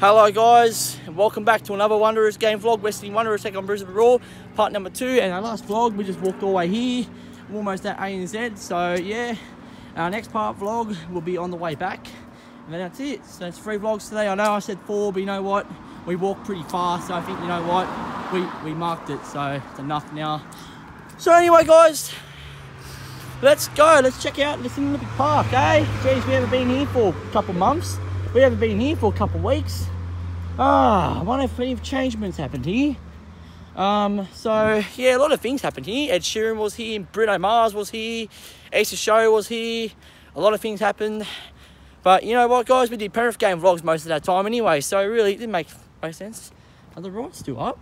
Hello guys, and welcome back to another Wanderers game vlog. Western Wanderers take on Brisbane Roar, part number two. And our last vlog, we just walked all the way here, almost at ANZ. So yeah, our next part vlog will be on the way back. And then that's it. So it's three vlogs today. I know I said four, but you know what? We walked pretty fast, so I think, you know what? We, we marked it, so it's enough now. So anyway guys, let's go. Let's check out this Olympic Park, eh? Geez, we haven't been here for a couple months. We haven't been here for a couple weeks. Ah, I wonder if any changements happened here. Um, so yeah, a lot of things happened here. Ed Sheeran was here, Bruno Mars was here, of Show was here. A lot of things happened. But you know what, guys, we did Penrith game vlogs most of that time anyway, so really it didn't make no sense. Are the rides still up?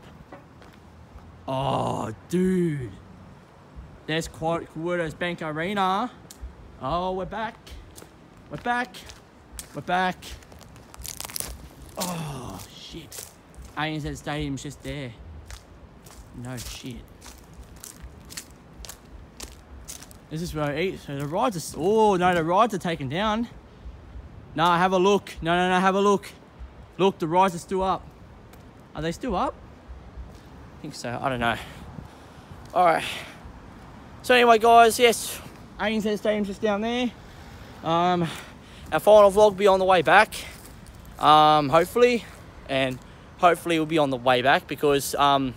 Oh, dude. There's Qudos Bank Arena. Oh, we're back. We're back. We're back. Oh, shit. ANZ Stadium's just there. No shit. This is where I eat. So the rides are... Oh, no, the rides are taken down. No, have a look. No, no, no, have a look. Look, the rides are still up. Are they still up? I think so. I don't know. All right. So anyway, guys, yes, ANZ Stadium's just down there. Um, our final vlog will be on the way back, um, hopefully, and hopefully we'll be on the way back because, um,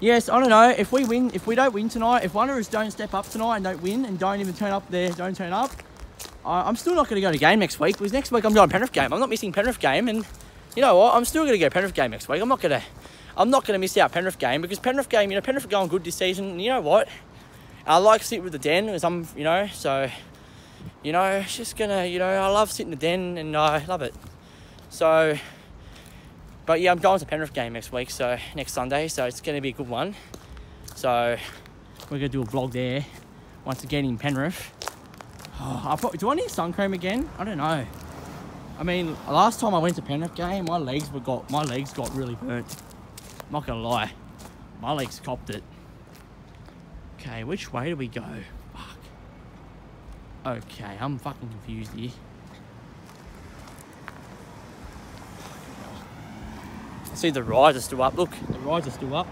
yes, I don't know, if we win, if we don't win tonight, if Wanderers don't step up tonight and don't win and don't even turn up there, don't turn up, I'm still not going to go to game next week because next week I'm doing Penrith game. I'm not missing Penrith game and you know what, I'm still going to go Penrith game next week. I'm not going to, I'm not going to miss out Penrith game because Penrith game, you know, Penrith are going good this season. And you know what, I like to sit with the den as I'm, you know, so you know, it's just gonna, you know, I love sitting in the den and I love it. So, but yeah, I'm going to Penrith game next week, so next Sunday, so it's gonna be a good one. So, we're gonna do a vlog there once again in Penrith. Oh, I do I need sun cream again? I don't know. I mean, last time I went to Penrith game, my legs were got my legs got really burnt. I'm not gonna lie, my legs copped it. Okay, which way do we go? Okay, I'm fucking confused here. See the rides are still up. Look, the rides are still up.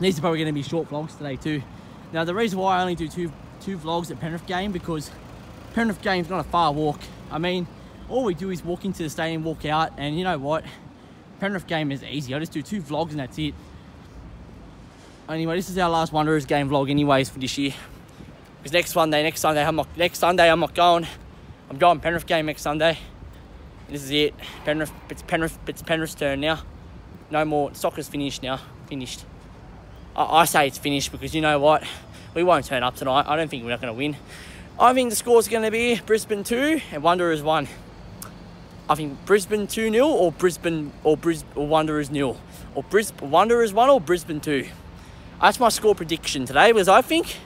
These are probably going to be short vlogs today too. Now the reason why I only do two two vlogs at Penrith game because Penrith game's not a far walk. I mean, all we do is walk into the stadium, walk out, and you know what? Penrith game is easy. I just do two vlogs and that's it. Anyway, this is our last Wanderers game vlog anyways for this year. Because next Sunday, next Sunday, I'm not, next Sunday I'm not going. I'm going Penrith game next Sunday. This is it. Penrith, it's Penrith, it's Penrith's turn now. No more. Soccer's finished now. Finished. I, I say it's finished because you know what? We won't turn up tonight. I don't think we're not going to win. I think the score's going to be Brisbane 2 and Wanderers 1. I think Brisbane 2 0 or Brisbane or, Bris, or Wanderers 0. Or Brisbane Wanderers 1 or Brisbane 2. That's my score prediction today because I think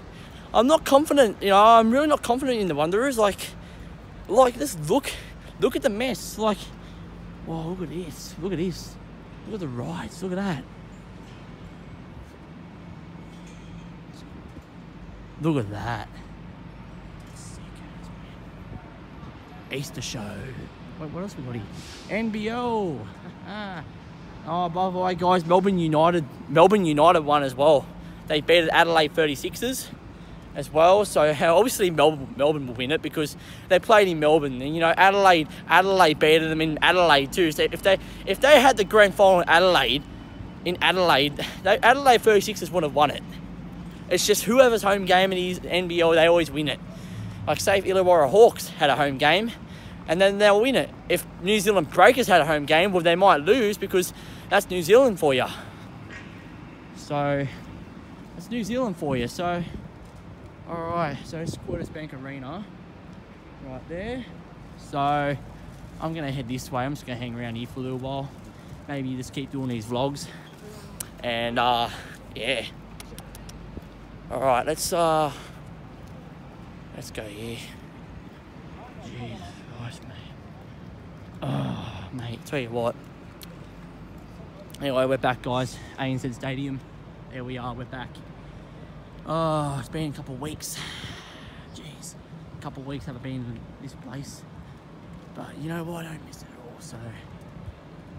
I'm not confident, you know, I'm really not confident in the Wanderers. Like, like this, look, look at the mess. Like, whoa, look at this, look at this. Look at the rides, look at that. Look at that. Easter show. Wait, what else we got here? NBL. oh, by the way, guys, Melbourne United, Melbourne United won as well. They beat Adelaide 36ers as well. So obviously Melbourne, Melbourne will win it because they played in Melbourne, and you know Adelaide, Adelaide beat them in Adelaide too. So if they if they had the grand final in Adelaide, in Adelaide, they, Adelaide 36ers would have won it. It's just whoever's home game in the NBL, they always win it. Like say if Illawarra Hawks had a home game, and then they'll win it. If New Zealand Breakers had a home game, well they might lose because that's New Zealand for you. So that's New Zealand for you. So Alright, so it's Qudos Bank Arena right there. So I'm gonna head this way. I'm just gonna hang around here for a little while. Maybe you just keep doing these vlogs. And uh yeah. Alright, let's uh let's go here. Jesus Christ, mate. Oh mate, tell you what. Anyway, we're back guys. ANZ Stadium. There we are, we're back. Oh, it's been a couple of weeks. Jeez, a couple of weeks have I been in this place. But you know what? I don't miss it at all. So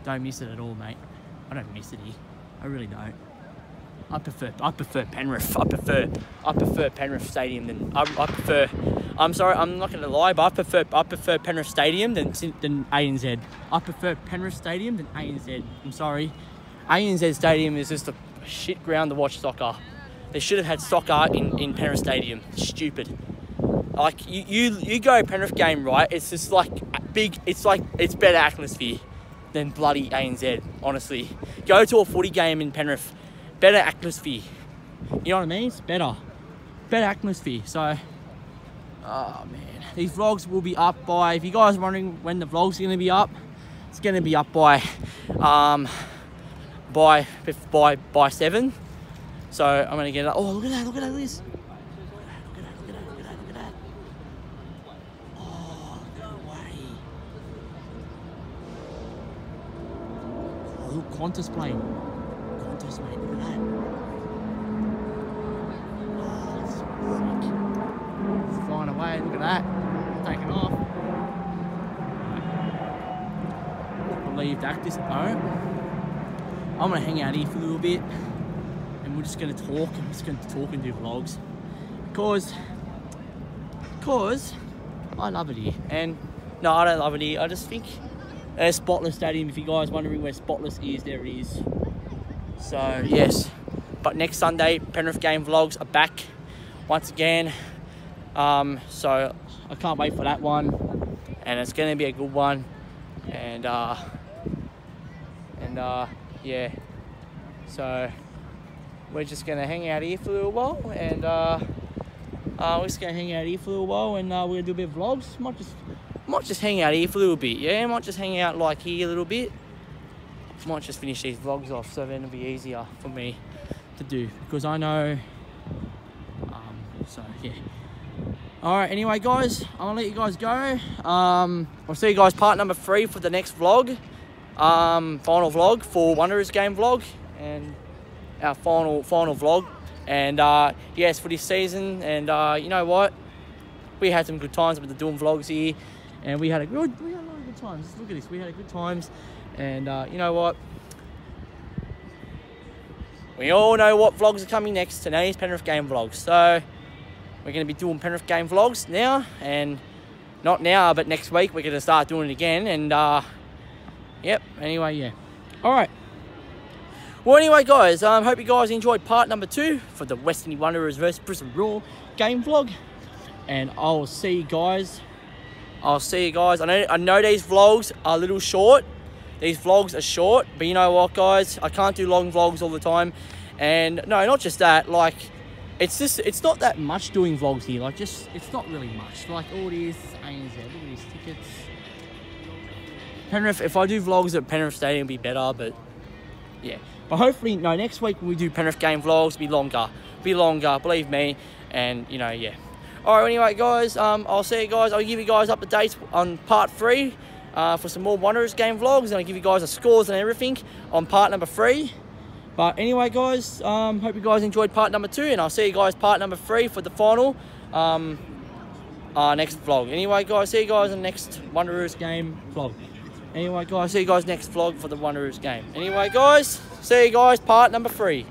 don't miss it at all, mate. I don't miss it here. I really don't. I prefer I prefer Penrith. I prefer I prefer Penrith Stadium than I, I prefer. I'm sorry, I'm not going to lie, but I prefer I prefer Penrith Stadium than than ANZ. I prefer Penrith Stadium than ANZ. I'm sorry, ANZ Stadium is just a shit ground to watch soccer. They should have had soccer in in Penrith Stadium. Stupid. Like you you you go Penrith game right, it's just like big. It's like it's better atmosphere than bloody ANZ. Honestly, go to a footy game in Penrith better atmosphere. You know what I mean? It's better. Better atmosphere. So, oh man. These vlogs will be up by, if you guys are wondering when the vlog's are to be up, it's to be up by, um, by, by, by 7. So I'm going to get it. Oh, look at that, look at that, Liz. Look, at that, look at that, look at that, look at that. Oh, no way. Oh, look, Qantas plane just mate. Look at that. Oh, it's sick. It's flying away. Look at that. Taking off. Relieved actors at home. I'm gonna hang out here for a little bit just gonna talk. I'm just gonna talk and do vlogs because because I love it here. And no, I don't love it here. I just think a Spotless Stadium. If you guys wondering where Spotless is, there it is. So yes, but next Sunday, Penrith game vlogs are back once again. Um, so I can't wait for that one, and it's gonna be a good one. And uh, and uh, yeah, so we're just gonna hang out here for a little while, and uh, uh, we're just gonna hang out here for a little while, and uh, we're gonna do a bit of vlogs. Might just might just hang out here for a little bit. Yeah, might just hang out like here a little bit. Might just finish these vlogs off so then it'll be easier for me to do because I know um, so yeah. All right anyway guys I'll let you guys go. Um, I'll see you guys part number three for the next vlog. Um, final vlog for Wanderers game vlog. And our final final vlog and uh, yes for this season and uh, you know what we had some good times with the doing vlogs here and we had a good we had a lot of good times Just look at this we had a good times and uh, you know what? We all know what vlogs are coming next. Today's Penrith game vlogs. So we're going to be doing Penrith game vlogs now. And not now, but next week we're going to start doing it again. And uh, yep, anyway, yeah. All right. Well, anyway, guys, I um, hope you guys enjoyed part number two for the West Sydney Wanderers versus Brisbane Roar game vlog. And I'll see you guys. I'll see you guys. I know, I know these vlogs are a little short, these vlogs are short, but you know what, guys? I can't do long vlogs all the time. And no, not just that, like, it's just, it's not that much doing vlogs here. Like, just, it's not really much. Like, all is, ANZ, at these tickets. Penrith, if I do vlogs at Penrith Stadium, it'll be better, but yeah. But hopefully, no, next week when we do Penrith game vlogs, be longer. Be longer, believe me. And, you know, yeah. Alright, anyway, guys, um, I'll see you guys. I'll give you guys up to date on part three uh, for some more Wanderers game vlogs and I'll give you guys the scores and everything on part number three. But anyway, guys, um, hope you guys enjoyed part number two and I'll see you guys part number three for the final um, uh, next vlog. Anyway, guys, see you guys in the next Wanderers game vlog. Anyway, guys, see you guys next vlog for the Wanderers game. Anyway, guys, see you guys part number three.